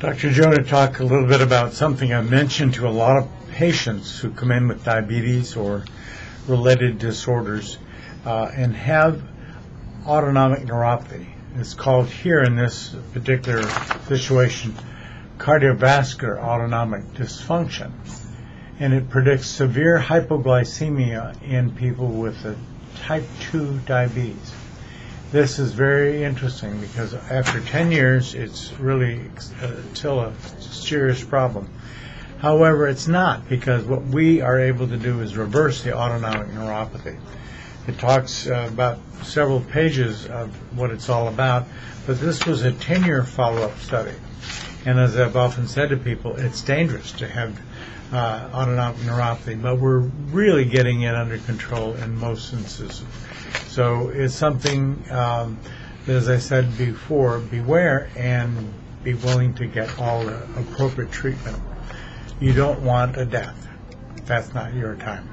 Dr. Joe here to talk a little bit about something I mentioned to a lot of patients who come in with diabetes or related disorders uh, and have autonomic neuropathy. It's called here in this particular situation cardiovascular autonomic dysfunction. And it predicts severe hypoglycemia in people with a type 2 diabetes. This is very interesting because after 10 years, it's really uh, still a serious problem. However, it's not because what we are able to do is reverse the autonomic neuropathy. It talks uh, about several pages of what it's all about, but this was a 10 year follow up study. And as I've often said to people, it's dangerous to have uh, autonomic neuropathy, but we're really getting it under control in most instances. So it's something um, that, as I said before, beware and be willing to get all the appropriate treatment. You don't want a death. That's not your time.